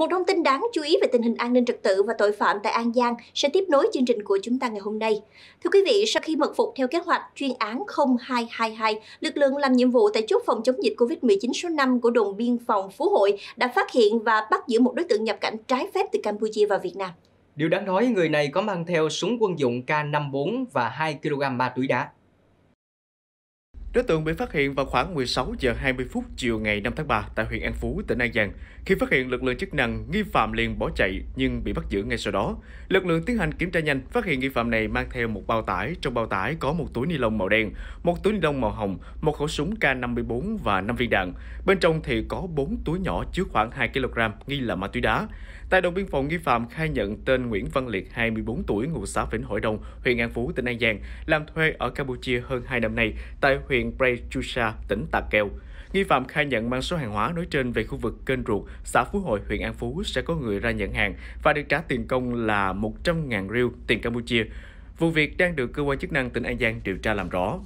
Một thông tin đáng chú ý về tình hình an ninh trật tự và tội phạm tại An Giang sẽ tiếp nối chương trình của chúng ta ngày hôm nay. Thưa quý vị, sau khi mật phục theo kế hoạch chuyên án 0222, lực lượng làm nhiệm vụ tại chốt phòng chống dịch COVID-19 số 5 của đồn biên phòng Phú Hội đã phát hiện và bắt giữ một đối tượng nhập cảnh trái phép từ Campuchia vào Việt Nam. Điều đáng nói, người này có mang theo súng quân dụng K54 và 2 kg ma túy đá. Đối tượng bị phát hiện vào khoảng 16 giờ 20 phút chiều ngày 5 tháng 3 tại huyện An Phú, tỉnh An Giang. Khi phát hiện lực lượng chức năng, nghi phạm liền bỏ chạy nhưng bị bắt giữ ngay sau đó. Lực lượng tiến hành kiểm tra nhanh, phát hiện nghi phạm này mang theo một bao tải, trong bao tải có một túi ni lông màu đen, một túi ni lông màu hồng, một khẩu súng K54 và 5 viên đạn. Bên trong thì có 4 túi nhỏ chứa khoảng 2 kg nghi là ma túy đá. Tại đồn biên phòng nghi phạm khai nhận tên Nguyễn Văn Liệt, 24 tuổi, ngụ xã Vĩnh Hội Đông, huyện An Phú, tỉnh An Giang, làm thuê ở Campuchia hơn 2 năm nay tại huyện Prechusa, tỉnh Tà Keo. Nghi phạm khai nhận mang số hàng hóa nói trên về khu vực kênh ruột, xã Phú Hội, huyện An Phú sẽ có người ra nhận hàng và được trả tiền công là 100.000 riêu tiền Campuchia. Vụ việc đang được cơ quan chức năng tỉnh An Giang điều tra làm rõ.